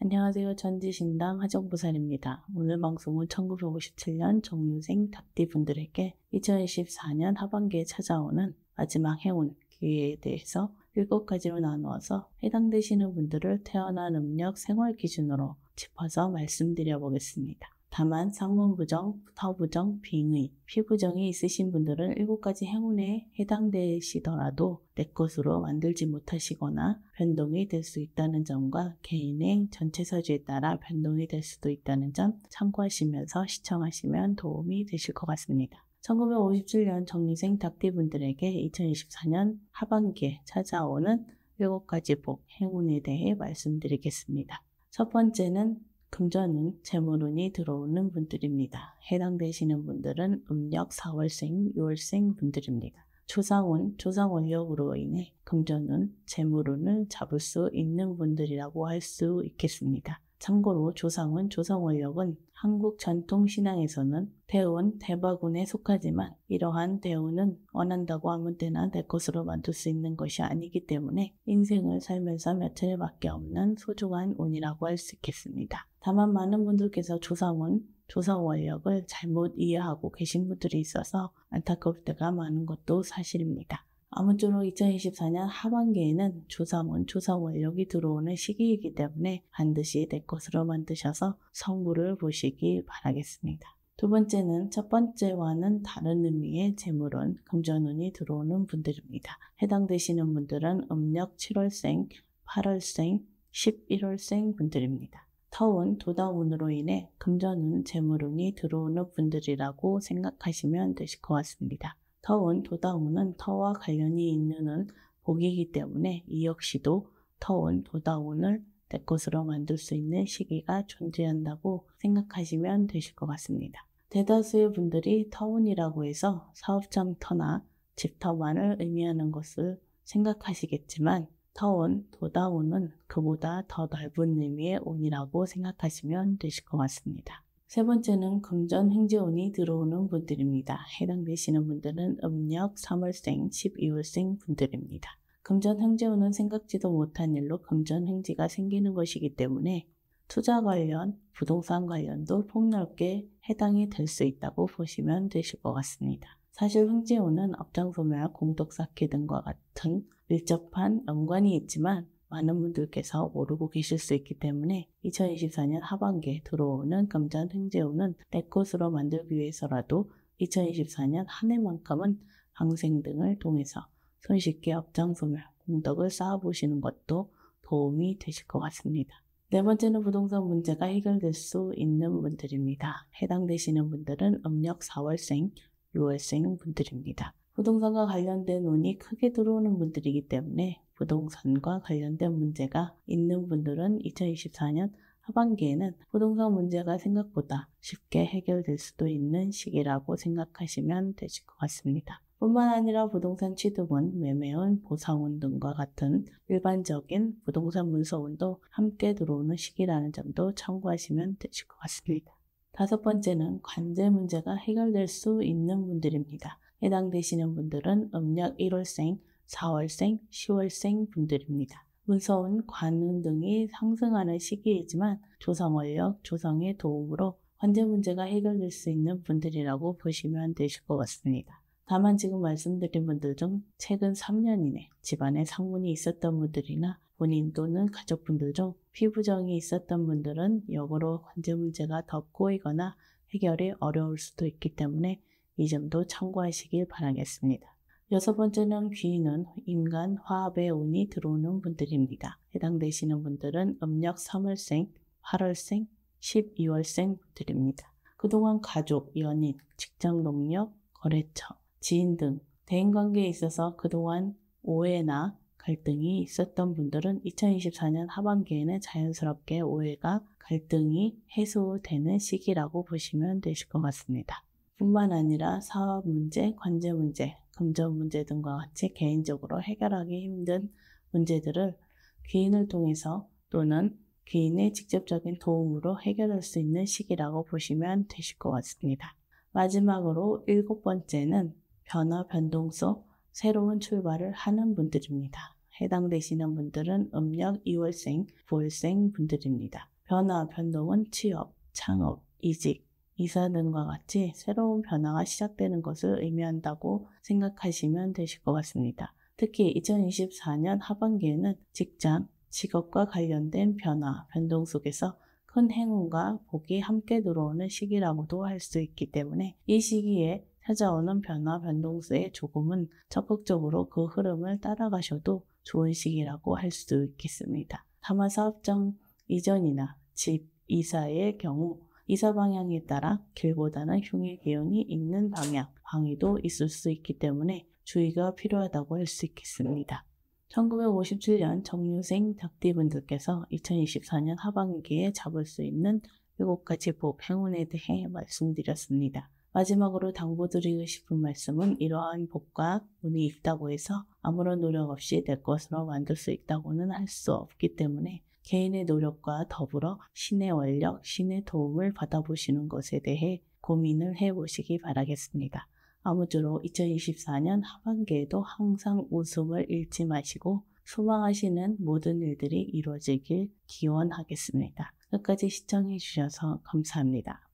안녕하세요. 전지신당 하정부살입니다. 오늘 방송은 1957년 정유생 닭띠 분들에게 2024년 하반기에 찾아오는 마지막 해운 기회에 대해서 7가지로 나누어서 해당되시는 분들을 태어난 음력 생활 기준으로 짚어서 말씀드려 보겠습니다. 다만 상문부정, 터부정, 빙의, 피부정이 있으신 분들은 7가지 행운에 해당되시더라도 내 것으로 만들지 못하시거나 변동이 될 수 있다는 점과 개인행 전체 사주에 따라 변동이 될 수도 있다는 점 참고하시면서 시청하시면 도움이 되실 것 같습니다. 1957년 정리생 닭띠분들에게 2024년 하반기에 찾아오는 7가지 복, 행운에 대해 말씀드리겠습니다. 첫 번째는 금전운, 재물운이 들어오는 분들입니다. 해당되시는 분들은 음력 4월생, 6월생 분들입니다. 조상운, 조상원력으로 인해 금전운, 재물운을 잡을 수 있는 분들이라고 할 수 있겠습니다. 참고로 조상운, 조상원력은 한국 전통신앙에서는 대운, 대박운에 속하지만 이러한 대운은 원한다고 아무 때나 내 것으로 만들 수 있는 것이 아니기 때문에 인생을 살면서 몇 차례밖에 없는 소중한 운이라고 할 수 있겠습니다. 다만 많은 분들께서 조상운, 조상원력을 잘못 이해하고 계신 분들이 있어서 안타까울 때가 많은 것도 사실입니다. 아무쪼록 2024년 하반기에는 조상원, 조상원력이 들어오는 시기이기 때문에 반드시 내 것으로 만드셔서 성부를 보시기 바라겠습니다. 두 번째는 첫 번째와는 다른 의미의 재물운, 금전운이 들어오는 분들입니다. 해당되시는 분들은 음력 7월생, 8월생, 11월생 분들입니다. 터운, 도다운으로 인해 금전운, 재물운이 들어오는 분들이라고 생각하시면 되실 것 같습니다. 터운, 도다운은 터와 관련이 있는 복이기 때문에 이 역시도 터운, 도다운을 내 것으로 만들 수 있는 시기가 존재한다고 생각하시면 되실 것 같습니다. 대다수의 분들이 터운이라고 해서 사업장 터나 집 터만을 의미하는 것을 생각하시겠지만 터운, 도다운은 그보다 더 넓은 의미의 운이라고 생각하시면 되실 것 같습니다. 세 번째는 금전 행제운이 들어오는 분들입니다. 해당되시는 분들은 음력 3월생, 12월생 분들입니다. 금전 행제운은 생각지도 못한 일로 금전 행지가 생기는 것이기 때문에 투자 관련, 부동산 관련도 폭넓게 해당이 될 수 있다고 보시면 되실 것 같습니다. 사실 흥지운은 앞장소멸, 공덕 쌓기 등과 같은 밀접한 연관이 있지만 많은 분들께서 모르고 계실 수 있기 때문에 2024년 하반기에 들어오는 금전 흥재운은 내 것으로 만들기 위해서라도 2024년 한 해만큼은 방생 등을 통해서 손쉽게 앞장소멸, 공덕을 쌓아보시는 것도 도움이 되실 것 같습니다. 네 번째는 부동산 문제가 해결될 수 있는 분들입니다. 해당되시는 분들은 음력 4월생, 6월생 분들입니다. 부동산과 관련된 운이 크게 들어오는 분들이기 때문에 부동산과 관련된 문제가 있는 분들은 2024년 하반기에는 부동산 문제가 생각보다 쉽게 해결될 수도 있는 시기라고 생각하시면 되실 것 같습니다. 뿐만 아니라 부동산 취득운, 매매운, 보상운 등과 같은 일반적인 부동산 문서운도 함께 들어오는 시기라는 점도 참고하시면 되실 것 같습니다. 다섯 번째는 관제 문제가 해결될 수 있는 분들입니다. 해당되시는 분들은 음력 1월생, 4월생, 10월생 분들입니다. 문서운, 관운 등이 상승하는 시기이지만 조성 원력, 조성의 도움으로 관제 문제가 해결될 수 있는 분들이라고 보시면 되실 것 같습니다. 다만 지금 말씀드린 분들 중 최근 3년 이내 집안에 상문이 있었던 분들이나 본인 또는 가족분들 중 피부정이 있었던 분들은 역으로 관제 문제가 더 꼬이거나 해결이 어려울 수도 있기 때문에 이 점도 참고하시길 바라겠습니다. 여섯 번째는 귀인은 인간 화합의 운이 들어오는 분들입니다. 해당되시는 분들은 음력 3월생, 8월생, 12월생 분들입니다. 그동안 가족, 연인, 직장 동료, 거래처, 지인 등 대인관계에 있어서 그동안 오해나 갈등이 있었던 분들은 2024년 하반기에는 자연스럽게 오해가 갈등이 해소되는 시기라고 보시면 되실 것 같습니다. 뿐만 아니라 사업 문제, 관제 문제, 금전 문제 등과 같이 개인적으로 해결하기 힘든 문제들을 귀인을 통해서 또는 귀인의 직접적인 도움으로 해결할 수 있는 시기라고 보시면 되실 것 같습니다. 마지막으로 일곱 번째는 변화 변동 속 새로운 출발을 하는 분들입니다. 해당되시는 분들은 음력 2월생, 9월생 분들입니다. 변화, 변동은 취업, 창업, 이직, 이사 등과 같이 새로운 변화가 시작되는 것을 의미한다고 생각하시면 되실 것 같습니다. 특히 2024년 하반기에는 직장, 직업과 관련된 변화, 변동 속에서 큰 행운과 복이 함께 들어오는 시기라고도 할 수 있기 때문에 이 시기에 찾아오는 변화, 변동수에 조금은 적극적으로 그 흐름을 따라가셔도 좋은 시기라고 할 수 있겠습니다. 다만 사업장 이전이나 집, 이사의 경우 이사 방향에 따라 길보다는 흉의 기운이 있는 방향, 방위도 있을 수 있기 때문에 주의가 필요하다고 할 수 있겠습니다. 1957년 정유생 닭띠분들께서 2024년 하반기에 잡을 수 있는 7가지 복, 행운에 대해 말씀드렸습니다. 마지막으로 당부드리고 싶은 말씀은 이러한 복과 운이 있다고 해서 아무런 노력 없이 내 것으로 만들 수 있다고는 할 수 없기 때문에 개인의 노력과 더불어 신의 원력, 신의 도움을 받아보시는 것에 대해 고민을 해보시기 바라겠습니다. 아무쪼록 2024년 하반기에도 항상 웃음을 잃지 마시고 소망하시는 모든 일들이 이루어지길 기원하겠습니다. 끝까지 시청해 주셔서 감사합니다.